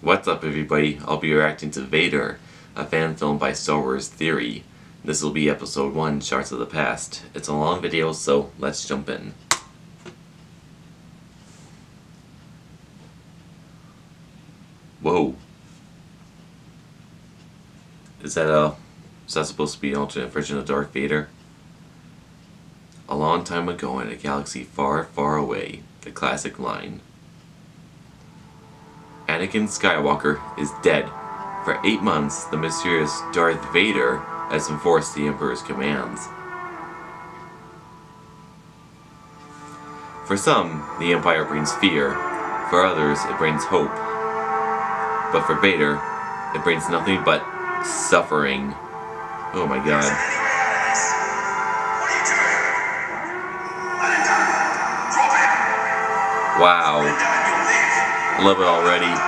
What's up everybody? I'll be reacting to Vader, a fan film by Star Wars Theory. This will be episode 1, Shards of the Past. It's a long video, so let's jump in. Whoa. Is that a... Is that supposed to be an alternate version of Darth Vader? A long time ago in a galaxy far, far away, the classic line. Anakin Skywalker is dead. For eight months, the mysterious Darth Vader has enforced the Emperor's commands. For some, the Empire brings fear. For others, it brings hope. But for Vader, it brings nothing but suffering. Oh my god. Wow. Love it already. Let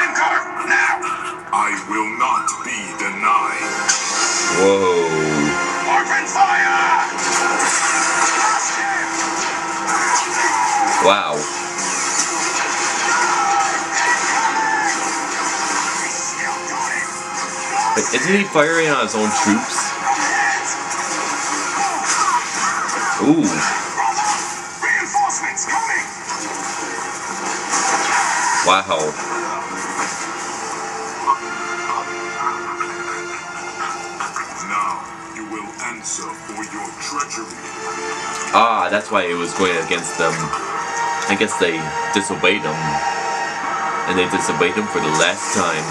him go now. I will not be denied. Whoa. Open fire! Wow. But isn't he firing on his own troops? Ooh. Wow. Now you will answer for your treachery. Ah, that's why it was going against them. I guess they disobeyed him. And they disobeyed him for the last time.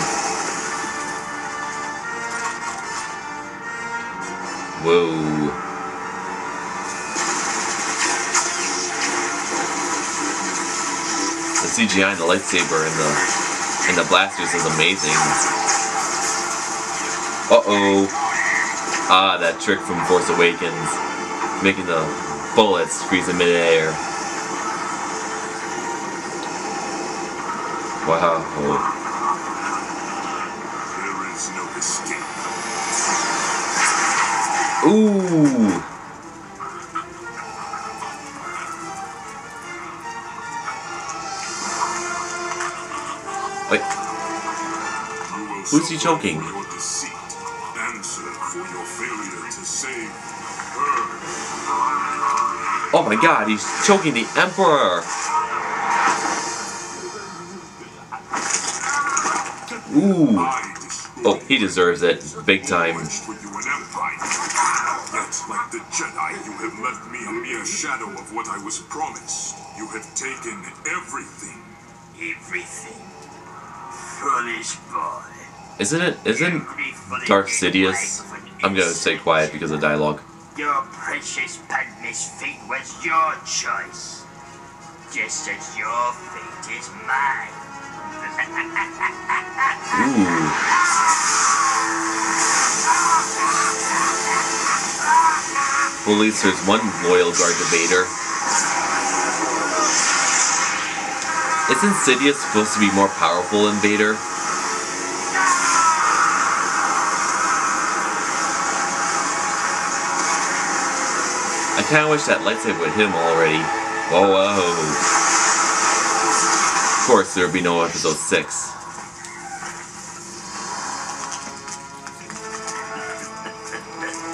Whoa. The CGI and the lightsaber and the and the blasters is amazing. Uh-oh. Ah, that trick from Force Awakens. Making the bullets freeze in midair. Wow. There is no escape. Ooh. Wait, Who's he choking? For your deceit. Answer for your failure to save her. oh my god, he's choking the Emperor! Ooh. Oh, he deserves it. Big time. Launched with you an empire. Yet, like the Jedi, you have left me a mere shadow of what I was promised. You have taken everything. Everything. Foolish boy. Isn't it, isn't Darth Sidious? I'm gonna stay quiet because of dialogue. Your precious Padme's fate was your choice. Just as your fate is mine. Ooh. Well, at least there's one loyal guard to Isn't Sidious supposed to be more powerful than Vader? I kinda wish that lightsaber would hit him already. Whoa, whoa. Of course, there would be no episode 6.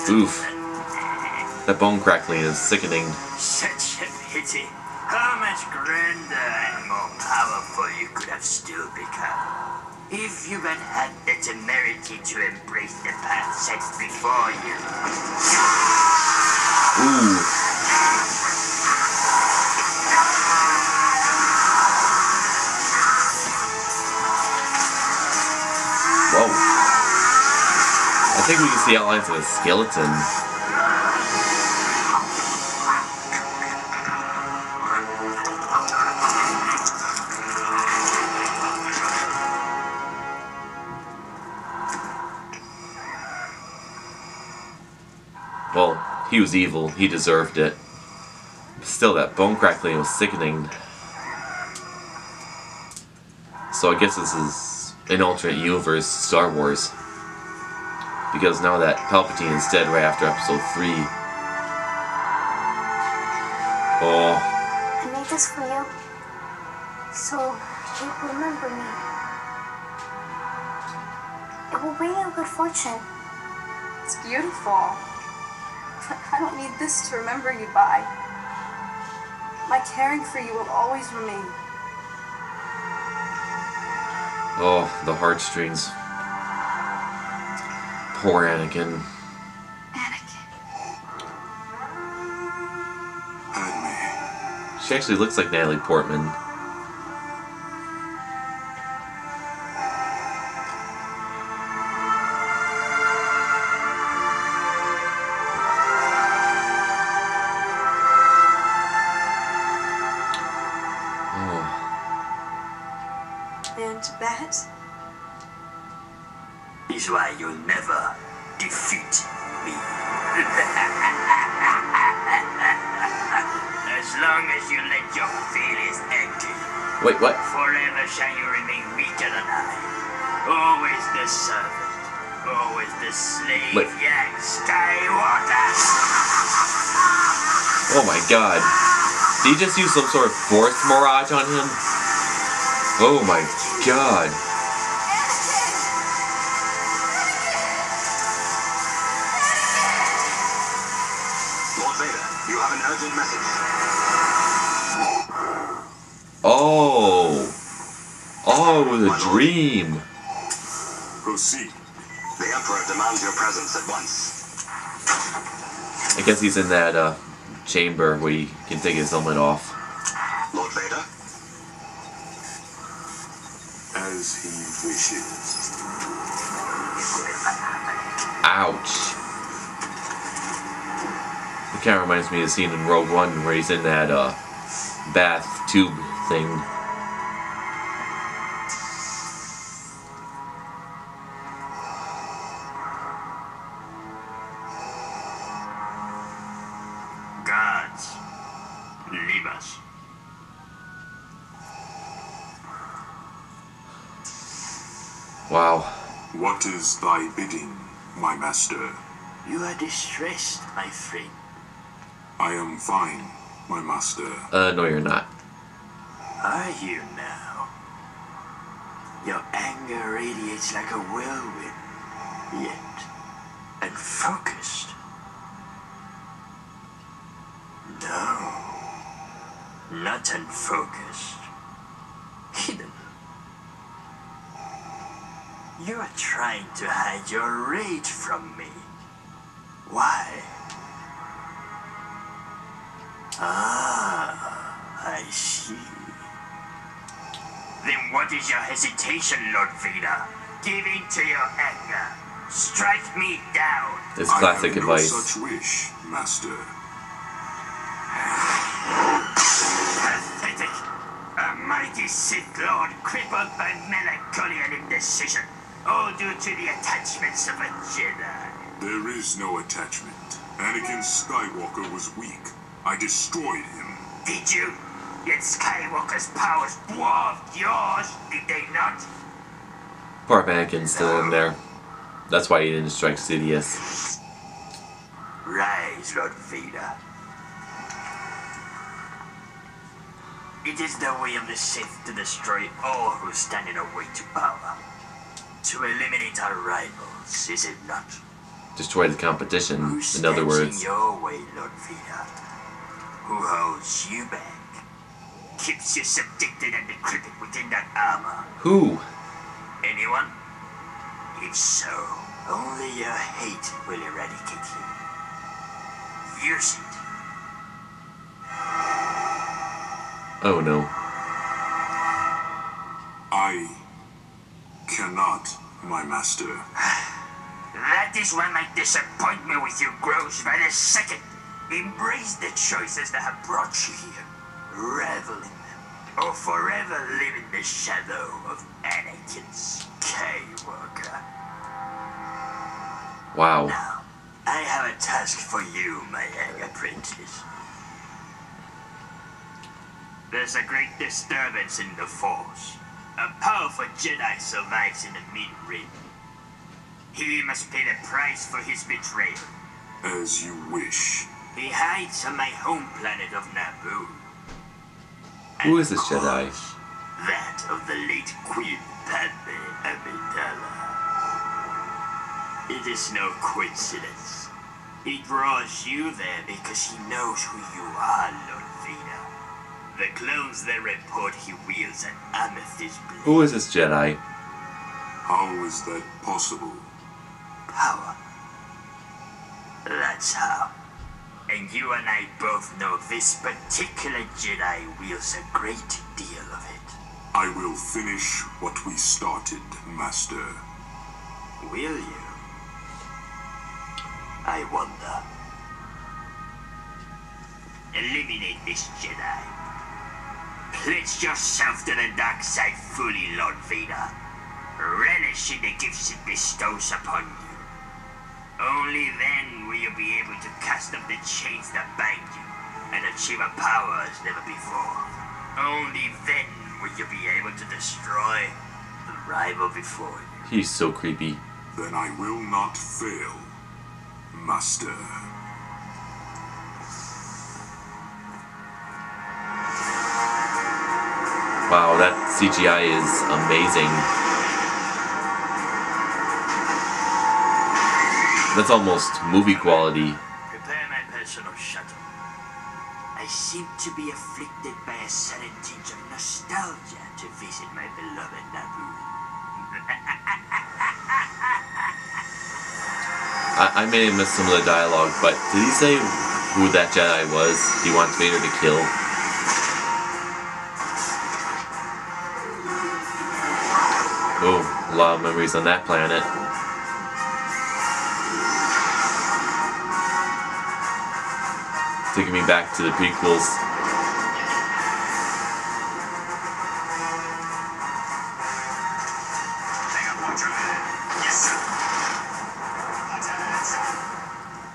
Oof. That bone crackling is sickening. Such a pity. How much grander powerful you could have still become. If you had had the temerity to embrace the path set before you. Ooh. Whoa. I think we can see outlines of a skeleton. Well, he was evil. He deserved it. Still, that bone crackling was sickening. So I guess this is an alternate universe Star Wars. Because now that Palpatine is dead right after episode 3. Oh, And they this for you. So you remember me. It will bring you good fortune. It's beautiful. But I don't need this to remember you by. My caring for you will always remain. Oh, the heartstrings. Poor Anakin. Anakin. Padme, She actually looks like Natalie Portman. Long as you let your feelings empty, wait, what? forever shall you remain weaker than I. Always the servant, always the slave, Wait. young Skywalker. Oh my god. Did he just use some sort of force mirage on him? Oh my god. Lord Vader, you have an urgent message. Oh. Oh, it was a dream. proceed. The Emperor demands your presence at once. I guess he's in that uh, chamber where he can take his helmet off. Lord Vader, As he wishes. Ouch. It kind of reminds me of the scene in Rogue One where he's in that uh, bath tube thing. Gods, leave us. Wow. What is thy bidding, my master? You are distressed, my friend. I am fine, my master. Uh, no, you're not. Are you now? Your anger radiates like a whirlwind, yet unfocused. No, not unfocused. Hidden. You are trying to hide your rage from me. Why? Ah, I see. Then what is your hesitation, Lord Vader? Give in to your anger. Strike me down. It's I classic have no advice. such wish, master. Pathetic. A mighty Sith Lord crippled by melancholy and indecision. All due to the attachments of a Jedi. There is no attachment. Anakin Skywalker was weak. I destroyed him. Did you? Yet Skywalker's powers dwarfed yours, did they not? Poor Anakin's still in there. That's why he didn't strike Sidious. Rise, Lord Vader. It is the way of the Sith to destroy all who stand in our way to power. To eliminate our rivals, is it not? Destroy the competition, Who in other words. in your way, Lord Vader? Who holds you back? Keeps you subjected and decrepit within that armor? Who? Anyone? If so, only your hate will eradicate him. Use it. Oh no. I cannot, my master. That is why my disappointment with you grows by the second. Embrace the choices that have brought you here. Revel in them. Or forever live in the shadow of Anakin Skywalker. Wow. Now, I have a task for you, my young apprentice. There's a great disturbance in the Force. A powerful Jedi survives in the mid-rim. He must pay the price for his betrayal. As you wish. He hides on my home planet of Naboo. Who is this Jedi? That of the late Queen Padme Amidala. It is no coincidence. He draws you there because he knows who you are, Lord Vader. The clones that report he wields an amethyst blade. Who is this Jedi? How is that possible? power. That's how. And you and I both know this particular Jedi wields a great deal of it. I will finish what we started, Master. Will you? I wonder. Eliminate this Jedi. Pledge yourself to the dark side fully, Lord Vader. Relish in the gifts it bestows upon you. Only then will be able to cast off the chains that bind you and achieve a power as never before. Only then will you be able to destroy the rival before you. He's so creepy. Then I will not fail, Master. Wow, that CGI is amazing. That's almost movie quality. Prepare my personal shuttle. I seem to be afflicted by a sudden tinge of nostalgia to visit my beloved Naboo. I, I may have missed some of the dialogue, but did he say who that Jedi was he wants Vader to kill? Oh, a lot of memories on that planet. Taking me back to the prequels. Hang on, watch your head. Yes, sir. Lieutenant.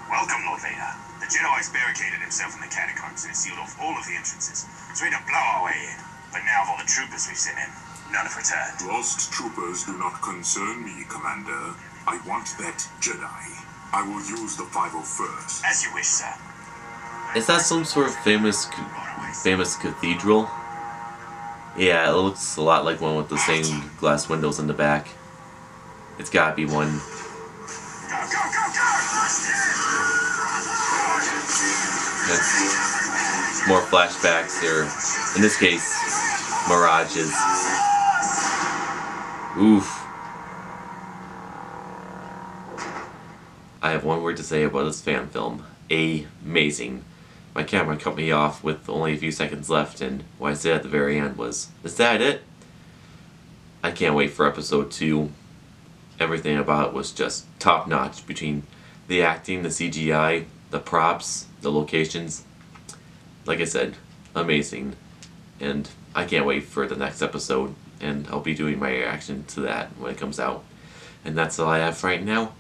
Welcome, Lord Vader. The Jedi's barricaded himself in the catacombs and sealed off all of the entrances. So we had to blow our way in. But now of all the troopers we've sent in, none have returned. Lost troopers do not concern me, Commander. I want that Jedi. I will use the 501st. As you wish, sir. Is that some sort of famous, famous cathedral? Yeah, it looks a lot like one with the same glass windows in the back. It's gotta be one. More flashbacks, or in this case, mirages. Oof. I have one word to say about this fan film. Amazing. My camera cut me off with only a few seconds left, and what I said at the very end was, Is that it? I can't wait for episode 2. Everything about it was just top notch between the acting, the CGI, the props, the locations. Like I said, amazing. And I can't wait for the next episode, and I'll be doing my reaction to that when it comes out. And that's all I have for right now.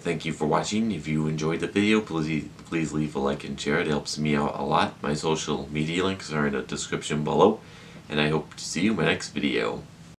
Thank you for watching. If you enjoyed the video, please please leave a like and share. It helps me out a lot. My social media links are in the description below. And I hope to see you in my next video.